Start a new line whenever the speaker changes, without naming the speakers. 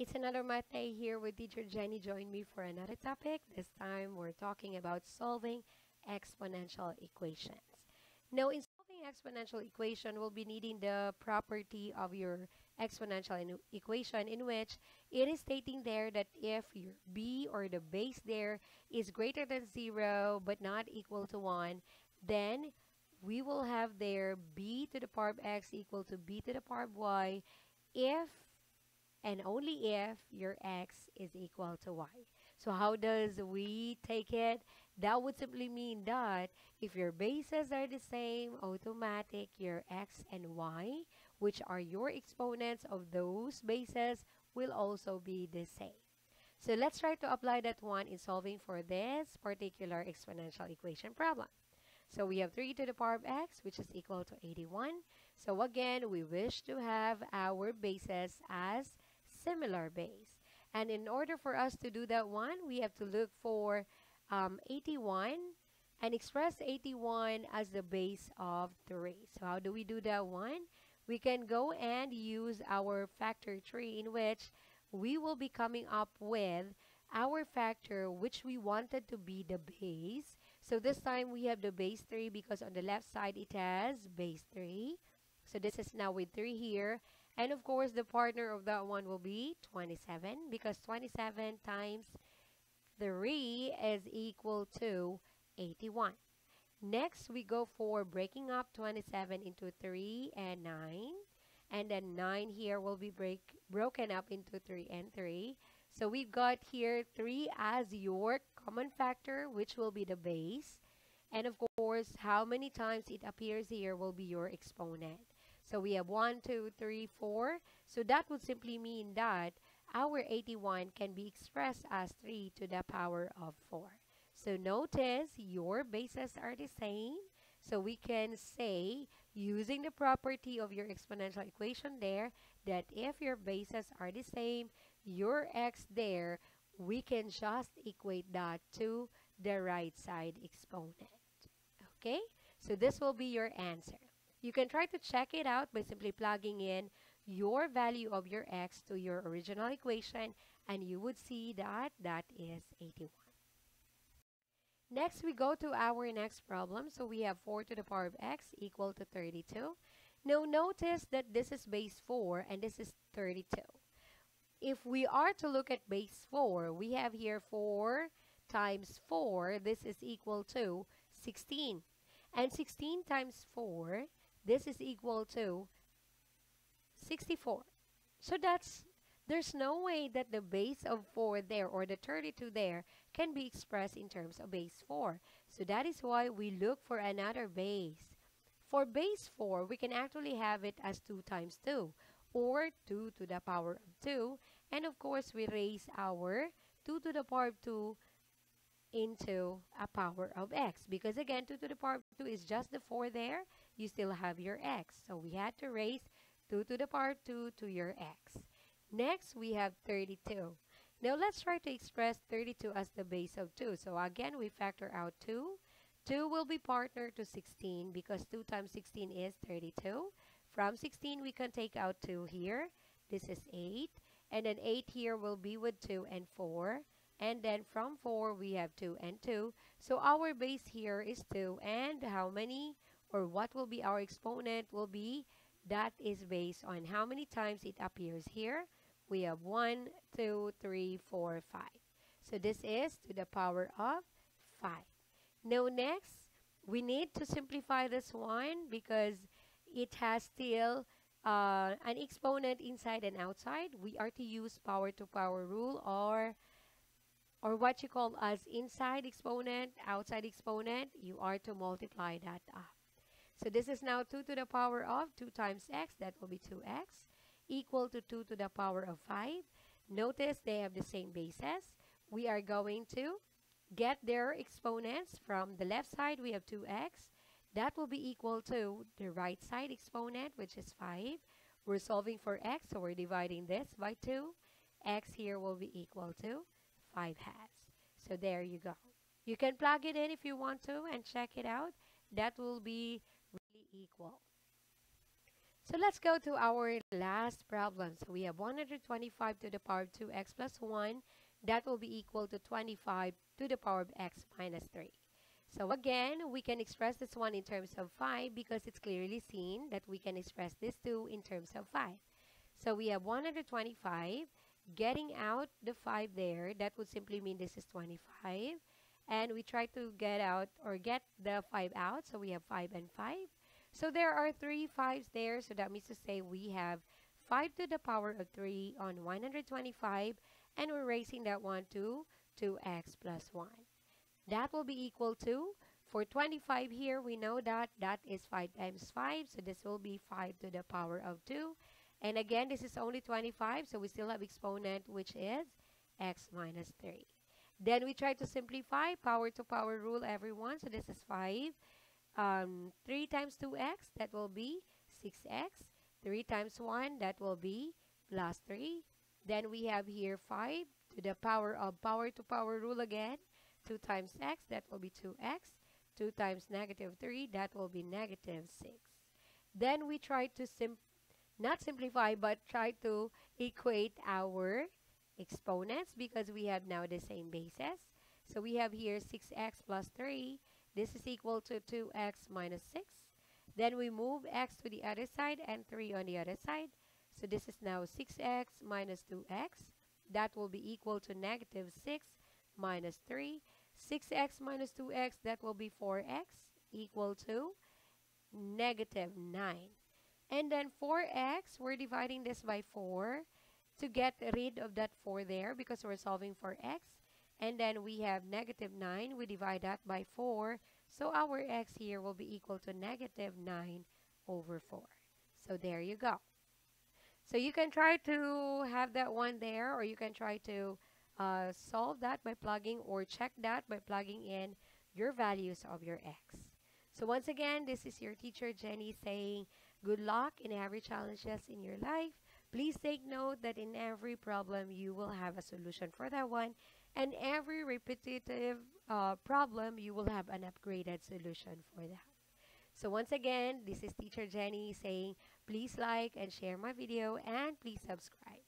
It's another day here with teacher Jenny. Join me for another topic. This time we're talking about solving exponential equations. Now, in solving exponential equation, we'll be needing the property of your exponential equation in which it is stating there that if your b or the base there is greater than 0 but not equal to 1, then we will have there b to the power of x equal to b to the power of y if and only if your x is equal to y. So how does we take it? That would simply mean that if your bases are the same, automatic your x and y, which are your exponents of those bases, will also be the same. So let's try to apply that one in solving for this particular exponential equation problem. So we have 3 to the power of x, which is equal to 81. So again, we wish to have our bases as similar base. And in order for us to do that one, we have to look for um, 81 and express 81 as the base of 3. So how do we do that one? We can go and use our factor tree in which we will be coming up with our factor which we wanted to be the base. So this time we have the base 3 because on the left side it has base 3. So this is now with 3 here. And of course, the partner of that one will be 27 because 27 times 3 is equal to 81. Next, we go for breaking up 27 into 3 and 9. And then 9 here will be break, broken up into 3 and 3. So we've got here 3 as your common factor, which will be the base. And of course, how many times it appears here will be your exponent. So we have 1, 2, 3, 4. So that would simply mean that our 81 can be expressed as 3 to the power of 4. So notice your bases are the same. So we can say, using the property of your exponential equation there, that if your bases are the same, your x there, we can just equate that to the right side exponent. Okay? So this will be your answer. You can try to check it out by simply plugging in your value of your x to your original equation and you would see that that is 81. Next, we go to our next problem. So we have 4 to the power of x equal to 32. Now, notice that this is base 4 and this is 32. If we are to look at base 4, we have here 4 times 4. This is equal to 16. And 16 times 4 this is equal to 64. So that's, there's no way that the base of 4 there or the 32 there can be expressed in terms of base 4. So that is why we look for another base. For base 4, we can actually have it as 2 times 2 or 2 to the power of 2. And of course, we raise our 2 to the power of 2 into a power of x. Because again, 2 to the power of 2 is just the 4 there you still have your x. So we had to raise 2 to the power 2 to your x. Next, we have 32. Now, let's try to express 32 as the base of 2. So again, we factor out 2. 2 will be partner to 16 because 2 times 16 is 32. From 16, we can take out 2 here. This is 8. And then 8 here will be with 2 and 4. And then from 4, we have 2 and 2. So our base here is 2. And how many? Or what will be our exponent will be that is based on how many times it appears here. We have 1, 2, 3, 4, 5. So this is to the power of 5. Now next, we need to simplify this one because it has still uh, an exponent inside and outside. We are to use power to power rule or or what you call as inside exponent, outside exponent, you are to multiply that up. So this is now 2 to the power of 2 times x, that will be 2x, equal to 2 to the power of 5. Notice they have the same bases. We are going to get their exponents from the left side, we have 2x. That will be equal to the right side exponent, which is 5. We're solving for x, so we're dividing this by 2. x here will be equal to 5 halves. So there you go. You can plug it in if you want to and check it out. That will be equal. So let's go to our last problem. So we have 125 to the power of 2x plus 1. That will be equal to 25 to the power of x minus 3. So again, we can express this one in terms of 5 because it's clearly seen that we can express this 2 in terms of 5. So we have 125. Getting out the 5 there, that would simply mean this is 25. And we try to get out or get the 5 out. So we have 5 and 5. So there are three fives there. So that means to say we have 5 to the power of 3 on 125. And we're raising that one to 2x plus 1. That will be equal to, for 25 here, we know that that is 5 times 5. So this will be 5 to the power of 2. And again, this is only 25, so we still have exponent, which is x minus 3. Then we try to simplify, power to power rule, everyone. So this is 5. Um, 3 times 2x, that will be 6x. 3 times 1, that will be plus 3. Then we have here 5 to the power of power to power rule again. 2 times x, that will be 2x. 2 times negative 3, that will be negative 6. Then we try to simplify not simplify, but try to equate our exponents because we have now the same basis. So we have here 6x plus 3. This is equal to 2x minus 6. Then we move x to the other side and 3 on the other side. So this is now 6x minus 2x. That will be equal to negative 6 minus 3. 6x minus 2x, that will be 4x equal to negative 9. And then 4x, we're dividing this by 4 to get rid of that 4 there because we're solving for x. And then we have negative 9. We divide that by 4. So our x here will be equal to negative 9 over 4. So there you go. So you can try to have that one there or you can try to uh, solve that by plugging or check that by plugging in your values of your x. So once again, this is your teacher Jenny saying Good luck in every challenges in your life. Please take note that in every problem, you will have a solution for that one. And every repetitive uh, problem, you will have an upgraded solution for that. So once again, this is Teacher Jenny saying, please like and share my video and please subscribe.